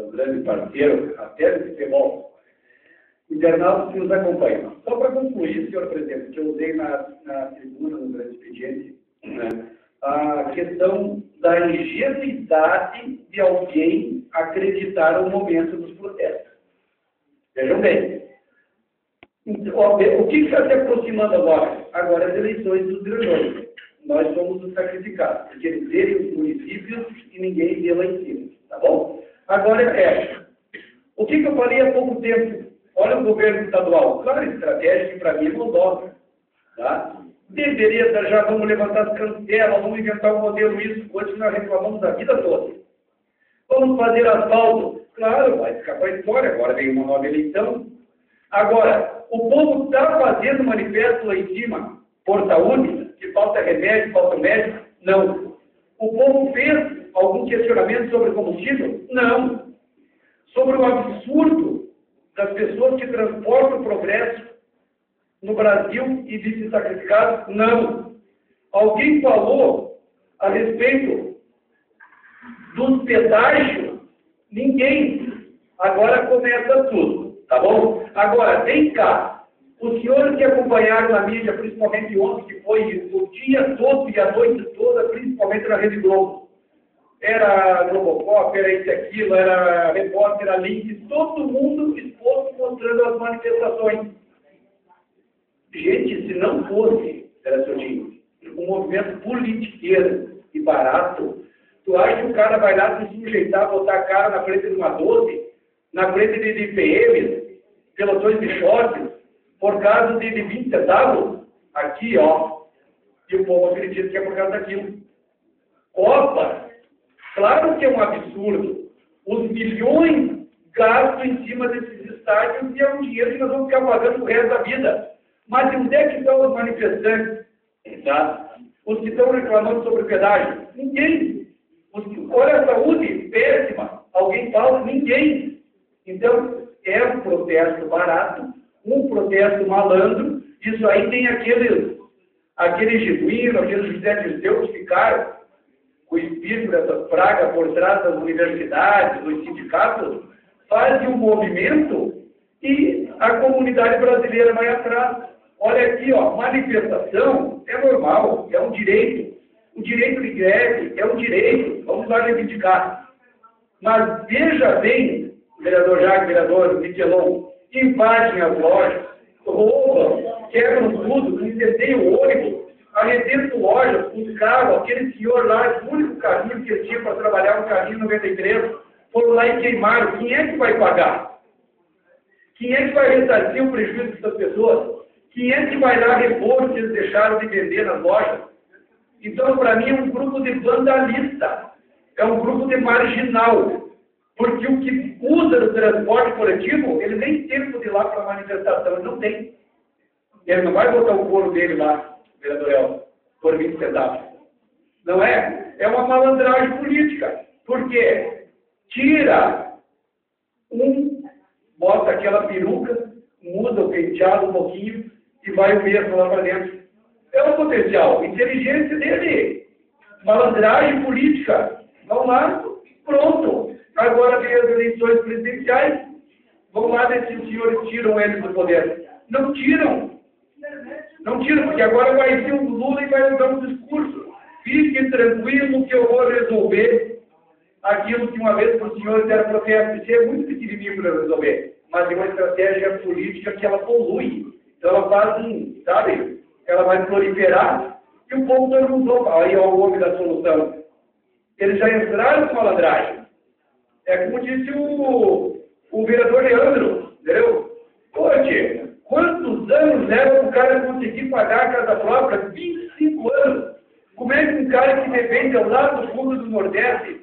meu grande parceiro, até de futebol, internautas que nos acompanham. Só para concluir, senhor presidente, que eu usei na, na tribuna, no grande expediente, né, a questão da ingenuidade de alguém acreditar no momento dos protestos. Vejam bem. Então, o que está se aproximando agora? Agora as eleições dos diretores. Nós somos os sacrificados, porque eles verem os municípios e ninguém vê lá em cima. Tá bom? Agora é O que, que eu falei há pouco tempo? Olha o governo estadual. Claro, estratégia que para mim é Moldova. Tá? Deveria estar, já vamos levantar as cancelas, vamos inventar um modelo isso, que nós reclamamos a vida toda. Vamos fazer asfalto. Claro, vai ficar para a história, agora vem uma nova eleição. Agora, o povo está fazendo manifesto lá em cima, por saúde, que falta remédio, falta médico? Não. O povo fez questionamento sobre combustível? Não. Sobre o absurdo das pessoas que transportam o progresso no Brasil e de se sacrificar? Não. Alguém falou a respeito dos pedágios? Ninguém. Agora começa tudo, tá bom? Agora, vem cá. Os senhores que acompanharam na mídia, principalmente ontem, que foi o dia todo e a noite toda, principalmente na Rede Globo, era Globocop, era isso aquilo, era repórter, era link, todo mundo exposto mostrando as manifestações. Gente, se não fosse, era um movimento politiqueiro e barato, tu acha que o cara vai lá se sujeitar, botar a cara na frente de uma 12, na frente de, de PMs, pelotões de shorts, por causa de, de 20 centavos? Aqui, ó. E o povo acredita que é por causa daquilo. Copa, Claro que é um absurdo. Os milhões gastos em cima desses estádios e é um dinheiro que nós vamos ficar pagando o resto da vida. Mas onde é que estão os manifestantes? Tá? Os que estão reclamando sobre pedágio? Ninguém. Os que, olha a saúde, péssima. Alguém fala? Ninguém. Então, é um protesto barato, um protesto malandro. Isso aí tem aqueles, aqueles genuínos, aqueles José Dirceu que ficaram o espírito dessa praga por trás das universidades, dos sindicatos, faz um movimento e a comunidade brasileira vai atrás. Olha aqui, ó, manifestação é normal, é um direito. O direito de greve é um direito, vamos lá reivindicar. Mas veja bem, vereador Jacques, vereador Michelon, invadem as lojas, roubam, quebram tudo, incendeiam o ônibus, os carros, aquele senhor lá, o único caminho que tinha para trabalhar no caminho 93, foram lá e queimaram. Quem é que vai pagar? Quem é que vai ressarcir o prejuízo dessas pessoas? Quem é que vai lá repor o que eles deixaram de vender nas lojas? Então, para mim, é um grupo de vandalista, é um grupo de marginal, porque o que usa do transporte coletivo, ele nem tem tempo de ir lá para a manifestação, ele não tem. Ele não vai botar o couro dele lá vereador Elton, por 20 centavos. Não é? É uma malandragem política. Porque tira um, bota aquela peruca, muda o penteado um pouquinho e vai o mesmo lá para dentro. É o potencial. Inteligência dele. Malandragem política. Vamos lá, pronto. Agora vem as eleições presidenciais. Vamos lá ver se os senhores tiram ele do poder. Não tiram. Tira, porque agora vai vir o Lula e vai dar um discurso. Fique tranquilo que eu vou resolver aquilo que uma vez para os senhores era protesto. Isso é muito pequenininho para resolver. Mas é uma estratégia política que ela polui. Então ela faz um, sabe? Ela vai proliferar e o povo perguntou, aí é o homem da solução. Eles já entraram com malandragem. É como disse o, o vereador Leandro, entendeu? Poxa, Quantos conseguir pagar a casa própria? 25 anos. Como é que um cara que depende lá do fundo do Nordeste,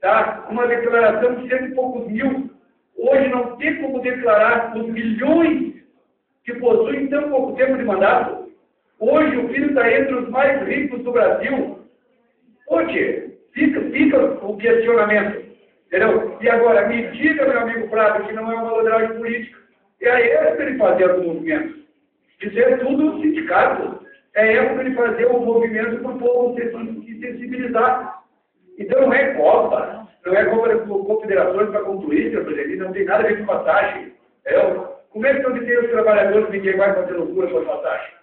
tá? uma declaração de cento e poucos mil, hoje não tem como declarar os milhões que possuem tão pouco tempo de mandato? Hoje o filho está entre os mais ricos do Brasil. Poxa, fica, fica o questionamento. Entendeu? E agora, me diga, meu amigo Prado, que não é uma malandragem política. É a época de fazer o movimento. Isso é tudo sindicato. É época de fazer o movimento para o povo se sensibilizar. Então não é Copa, não é confederações para concluir, senhor presidente, não tem nada a ver com passagem. É, como é que não tem os trabalhadores ninguém vai fazer loucura com a passagem?